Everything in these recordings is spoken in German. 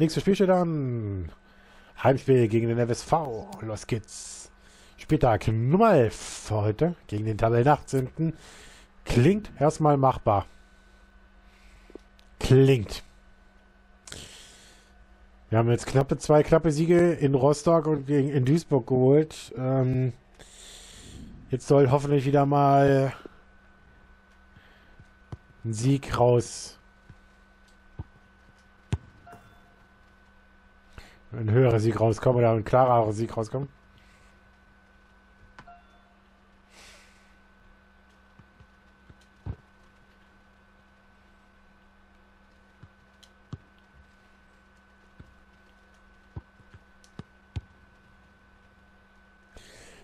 Nächstes Spiel steht an. Heimspiel gegen den FSV. Los geht's. Spieltag Nummer 11 für heute gegen den Tabellen 18. Klingt erstmal machbar. Klingt. Wir haben jetzt knappe zwei knappe Siege in Rostock und gegen, in Duisburg geholt. Ähm, jetzt soll hoffentlich wieder mal ein Sieg raus. Ein höherer Sieg rauskommen oder ein klarerer Sieg rauskommen.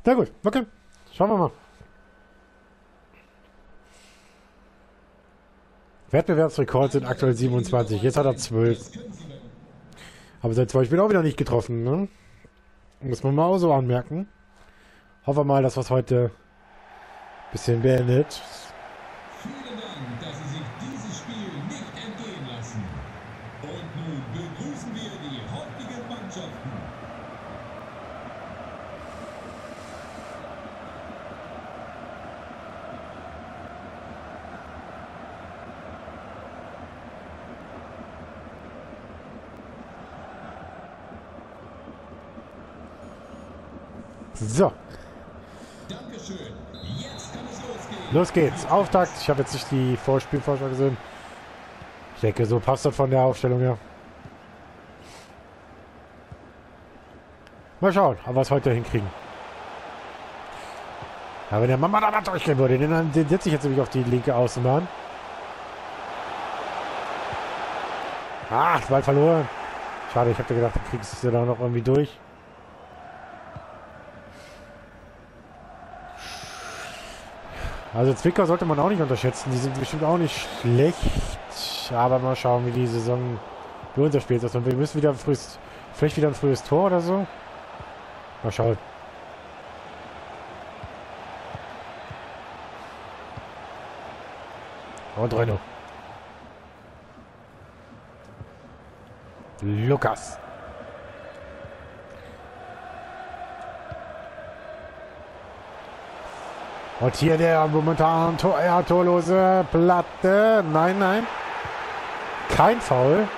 Na gut, okay. Schauen wir mal. Wettbewerbsrekord sind aktuell 27. Jetzt hat er 12. Aber seit zwei Spielen auch wieder nicht getroffen, ne? Muss man mal auch so anmerken. Hoffen wir mal, dass es heute bisschen beendet. Vielen Dank, dass Sie sich dieses Spiel nicht entgehen lassen. Und nun begrüßen wir die heutigen Mannschaften. So, los geht's. Auftakt. Ich habe jetzt nicht die Vorspielvorschau gesehen. Ich denke, so passt das von der Aufstellung her. Mal schauen, ob wir es heute hinkriegen. Ja, wenn der Mama da mal durchgehen würde, den, den setze ich jetzt nämlich auf die linke Außenbahn. Ah, Ball verloren. Schade, ich habe gedacht, du kriegst es ja da noch irgendwie durch. Also Zwickau sollte man auch nicht unterschätzen. Die sind bestimmt auch nicht schlecht. Aber mal schauen, wie die Saison für unser Spiel ist. Und wir müssen wieder ein frühes, vielleicht wieder ein frühes Tor oder so. Mal schauen. Und Renault. Lukas. Und hier der momentan tor ja, torlose Platte. Nein, nein. Kein Foul.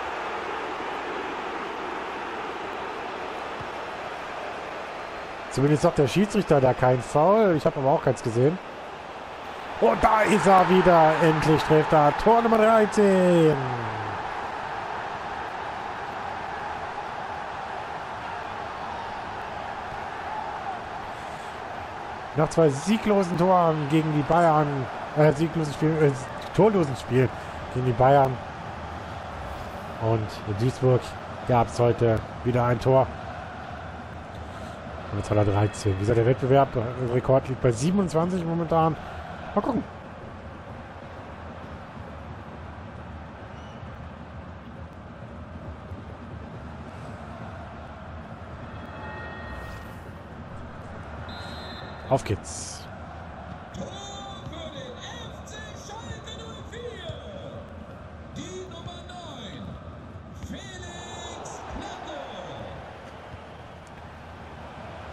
Zumindest sagt der Schiedsrichter da kein Foul. Ich habe aber auch keins gesehen. Und da ist er wieder. Endlich trifft er. Tor Nummer 13. Nach zwei sieglosen Toren gegen die Bayern, äh, sieglosen Spiel, äh, torlosen Spiel gegen die Bayern und in Duisburg gab es heute wieder ein Tor. Und jetzt hat er 13. Wie gesagt, der Wettbewerb, der Rekord liegt bei 27 momentan. Mal gucken. Auf geht's. Tor für den FC Schalke 04. Die Nummer 9. Felix Knappe.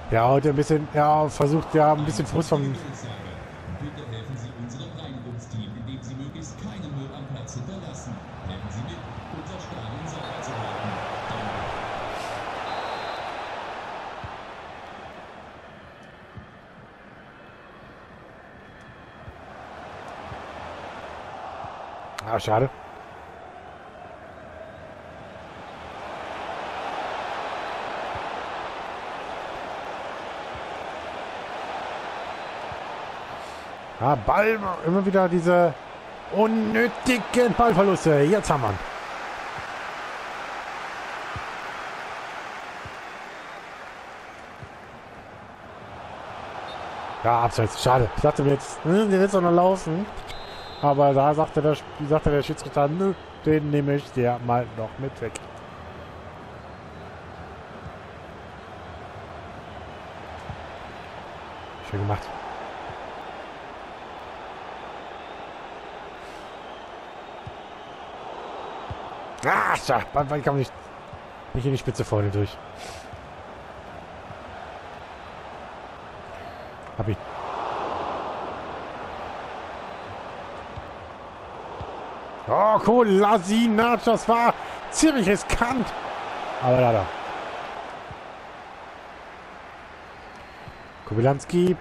Ja, heute ein bisschen, ja, versucht ja ein bisschen Frust vom. Sie möglichst keinen Müll am Platz hinterlassen. Helfen Sie mit, unser Stadion sauber zu halten. Ah, schade. Ah, Ball, immer wieder diese unnötigen Ballverluste. Jetzt haben wir ihn. Ja, abseits. Schade. Ich dachte mir jetzt, hm, der wird doch noch laufen. Aber da sagte der, sagte der Schiedsrichter, nö, den nehme ich dir mal noch mit weg. Schön gemacht. Ah, wann kam nicht. Nicht in die Spitze vorne durch. Hab ich. Oh, Kolasinac, das war ziemlich riskant. Aber da, da.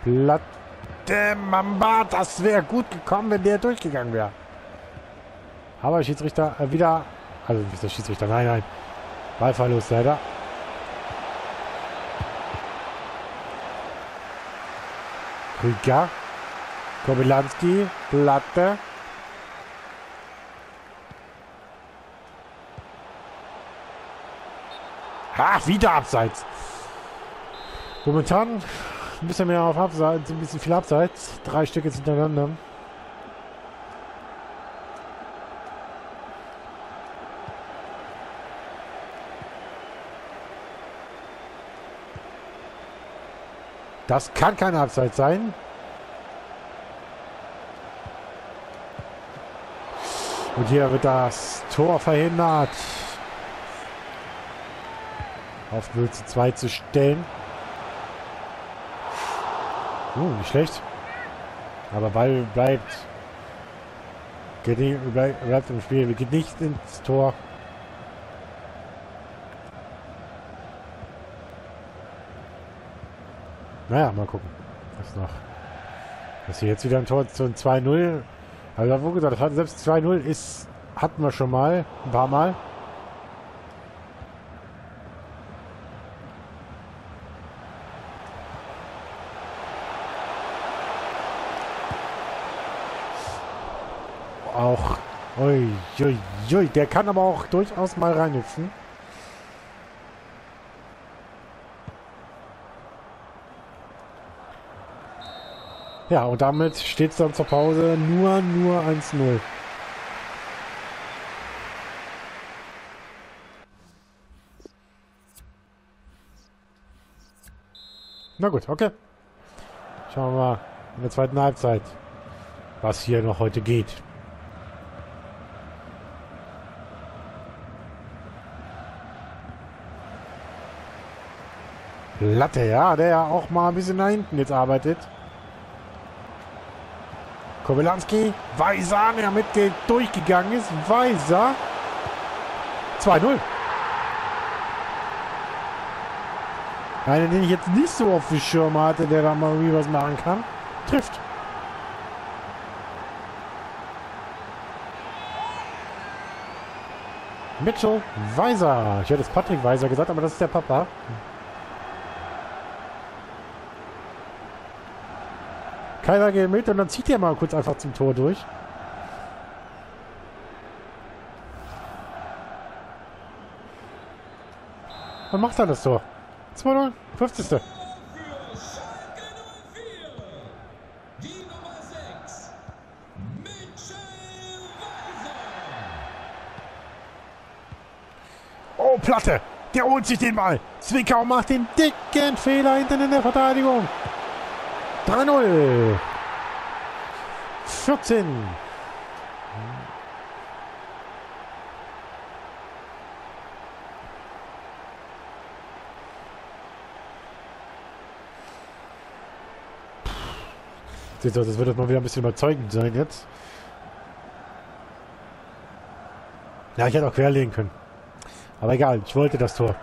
Platte, Mamba, das wäre gut gekommen, wenn der durchgegangen wäre. Aber Schiedsrichter äh, wieder, also ist der Schiedsrichter? Nein, nein. Ballverlust leider. Krüger, Kobylanski, Platte. Ach, wieder abseits. Momentan ein bisschen mehr auf Abseits, ein bisschen viel Abseits. Drei Stück jetzt hintereinander. Das kann kein Abseits sein. Und hier wird das Tor verhindert. Auf 0 zu 2 zu stellen. Uh, nicht schlecht. Aber Ball bleibt. Bleibt, im Spiel. Geht nicht ins Tor. Naja, mal gucken. Was noch. Dass hier jetzt wieder ein Tor zu 2-0. Also, wo gesagt, selbst 2-0 ist, hatten wir schon mal. Ein paar Mal. auch. Ui, ui, ui, der kann aber auch durchaus mal reinhüpfen. Ja, und damit steht es dann zur Pause nur, nur 1-0. Na gut, okay. Schauen wir mal in der zweiten Halbzeit, was hier noch heute geht. Latte, ja, der ja auch mal ein bisschen nach hinten jetzt arbeitet. Kobylanski, Weiser, der mit durchgegangen ist. Weiser. 2-0. Einer, den ich jetzt nicht so auf die Schirme hatte, der da mal irgendwie was machen kann. Trifft. Mitchell Weiser. Ich hätte es Patrick Weiser gesagt, aber das ist der Papa. Keiner geht mit und dann zieht er mal kurz einfach zum Tor durch. Und macht dann das Tor. 2-0, 50. Oh, Platte! Der holt sich den Ball. Zwickau macht den dicken Fehler hinten in der Verteidigung. 3-0. 14. Sieht aus, das wird das mal wieder ein bisschen überzeugend sein jetzt. Ja, ich hätte auch querlegen können. Aber egal, ich wollte das Tor.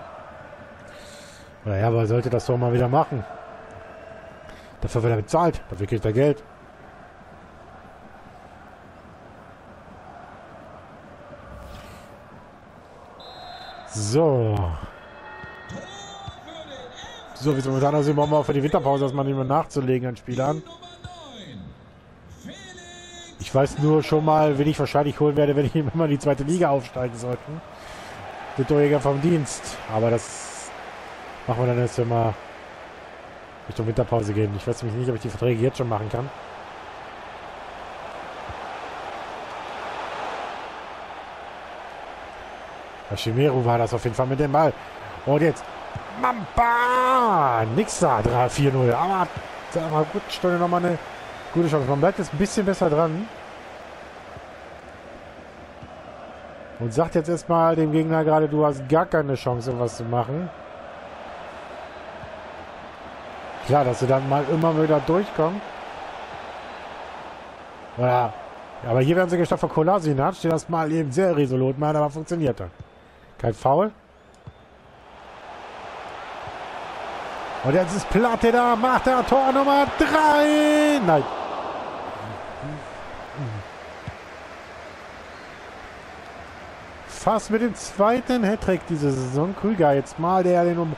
Oder ja, aber sollte das Tor mal wieder machen. Dafür wird er bezahlt. Dafür kriegt er Geld. So. So, wie es momentan aussieht, brauchen wir auch für die Winterpause erstmal nicht mehr nachzulegen an Spielern. Ich weiß nur schon mal, wen ich wahrscheinlich holen werde, wenn ich immer in die zweite Liga aufsteigen sollten. Der Torjäger vom Dienst. Aber das machen wir dann erst immer Richtung Winterpause gehen. Ich weiß nämlich nicht, ob ich die Verträge jetzt schon machen kann. Shimeru war das auf jeden Fall mit dem Ball. Und jetzt Mamba! Nix da, 3-4-0. Aber mal, gut, Stunde nochmal eine gute Chance. Man bleibt jetzt ein bisschen besser dran. Und sagt jetzt erstmal dem Gegner gerade, du hast gar keine Chance, was zu machen. Klar, dass sie dann mal immer wieder durchkommen. Ja, aber hier werden sie gestoppt von Kolasinac, der das mal eben sehr resolut macht, aber funktionierte. Kein Foul. Und jetzt ist Platte da, macht er Tor Nummer 3. Nein. Fast mit dem zweiten Hattrick diese Saison. Krüger jetzt mal, der den um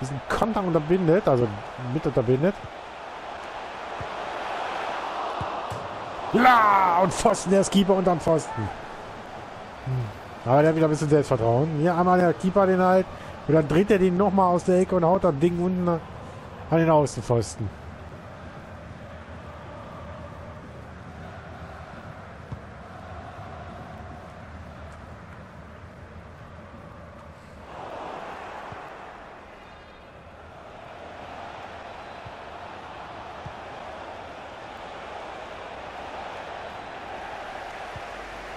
diesen Konter unterbindet, also mit unterbindet. Ja, und Pfosten, der ist Keeper unterm Pfosten. Hm. Aber der hat wieder ein bisschen Selbstvertrauen. Hier einmal der Keeper den halt. Und dann dreht er den nochmal aus der Ecke und haut das Ding unten an den Außenpfosten.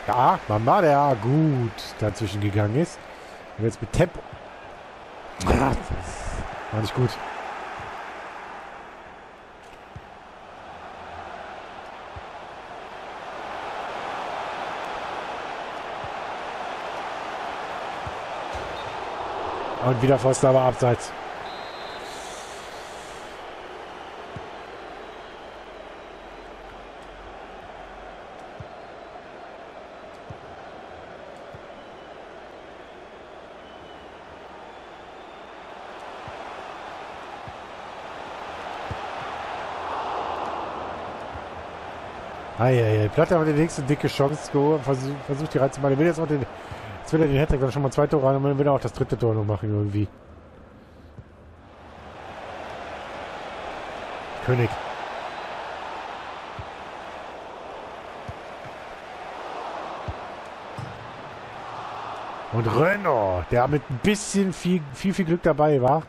Ja, Mama, der gut dazwischen gegangen ist. Und jetzt mit Tempo. Ah, war nicht gut. Und wieder Foster, aber abseits. Eieiei, Platte aber die nächste dicke Chance geholt. Versuch, versucht die reinzumachen. Er will jetzt auch den. Jetzt will er den Hattrick dann schon mal zwei Tore rein und dann will er auch das dritte Tor noch machen irgendwie. König. Und Renault, der mit ein bisschen viel, viel, viel Glück dabei war.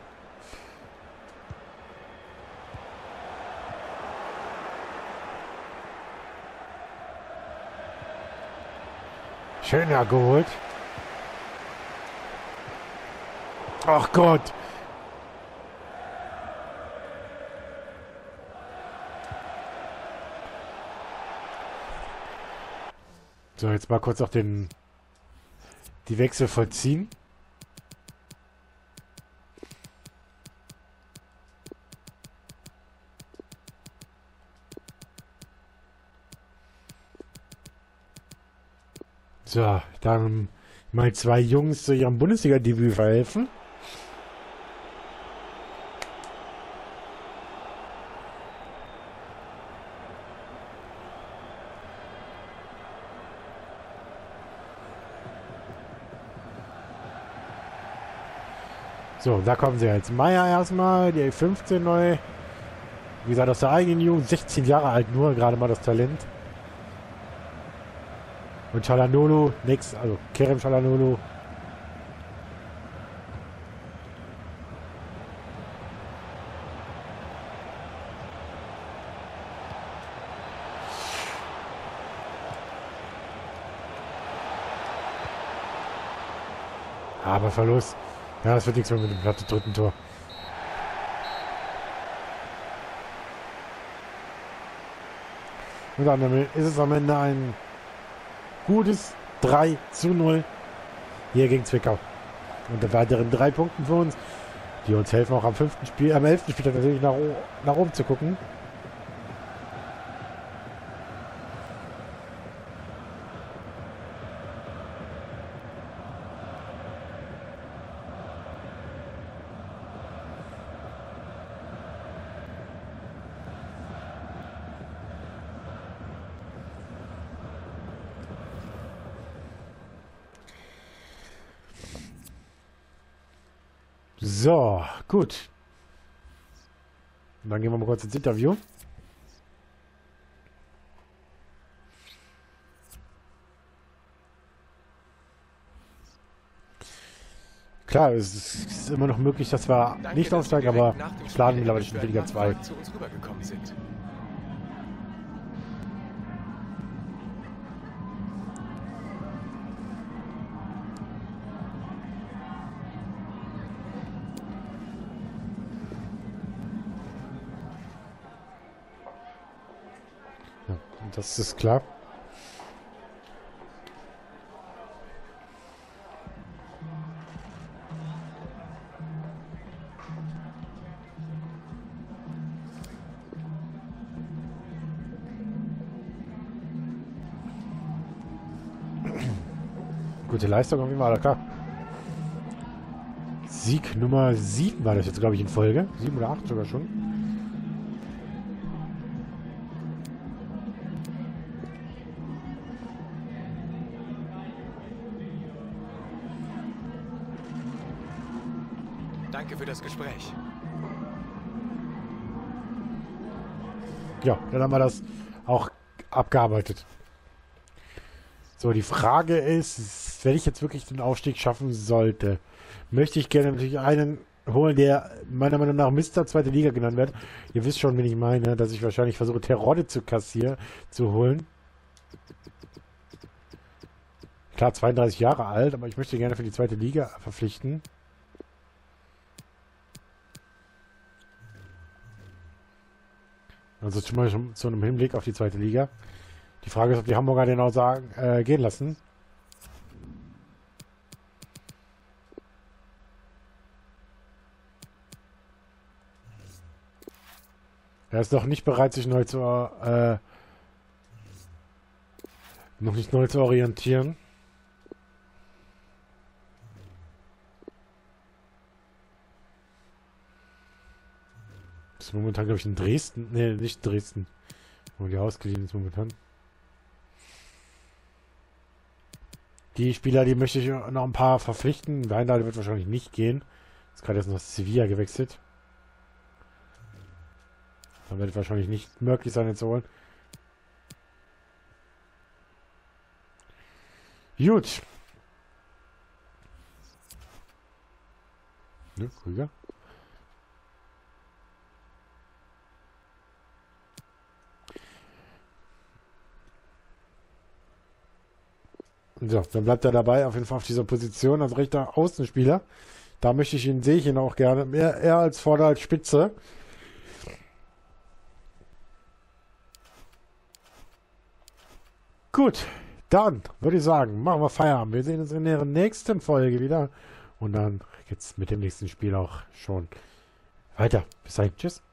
Schön hergeholt. Ach Gott. So, jetzt mal kurz auch den die Wechsel vollziehen. So, dann mal zwei Jungs zu ihrem Bundesliga-Debüt verhelfen. So, da kommen sie jetzt. Meier erstmal, die 15 neu. Wie gesagt, aus der eigenen Jugend, 16 Jahre alt nur, gerade mal das Talent. Und Chalanolo, nix, also Kerem Chalanolo. Aber Verlust. Ja, das wird nichts mehr mit dem Platte dritten Tor. Und dann ist es am Ende ein gutes 3 zu 0 hier gegen Zwickau. Und weiteren drei Punkten für uns, die uns helfen, auch am fünften Spiel, am elften Spiel natürlich nach, nach oben zu gucken. So, gut. Dann gehen wir mal kurz ins Interview. Klar, es ist immer noch möglich, dass wir Danke, nicht aufsteigen, aber planen mittlerweile schon weniger zwei. Zu uns rübergekommen sind. Das ist klar. Gute Leistung auf jeden Fall, klar. Sieg Nummer 7 war das jetzt, glaube ich, in Folge. 7 oder 8 sogar schon. Danke für das Gespräch. Ja, dann haben wir das auch abgearbeitet. So, die Frage ist, wenn ich jetzt wirklich den Aufstieg schaffen sollte, möchte ich gerne natürlich einen holen, der meiner Meinung nach Mr. Zweite Liga genannt wird. Ihr wisst schon, wen ich meine, dass ich wahrscheinlich versuche, Terodde zu kassieren, zu holen. Klar, 32 Jahre alt, aber ich möchte gerne für die zweite Liga verpflichten. Also zum Beispiel zu einem Hinblick auf die zweite Liga. Die Frage ist, ob die Hamburger den auch sagen, äh, gehen lassen. Er ist noch nicht bereit, sich neu zu äh, noch nicht neu zu orientieren. Ist momentan, glaube ich, in Dresden. Ne, nicht Dresden. Wo die ausgeliehen ist momentan. Die Spieler, die möchte ich noch ein paar verpflichten. Weindal wird wahrscheinlich nicht gehen. Ist gerade jetzt noch Sevilla gewechselt. Dann wird wahrscheinlich nicht möglich sein, jetzt zu holen. Gut. Ne, Krüger. So, dann bleibt er dabei, auf jeden Fall auf dieser Position als rechter Außenspieler. Da möchte ich ihn, sehe ich ihn auch gerne. Mehr, eher als Vorder als Spitze. Gut, dann würde ich sagen, machen wir Feierabend. Wir sehen uns in der nächsten Folge wieder. Und dann geht's mit dem nächsten Spiel auch schon weiter. Bis dahin, tschüss.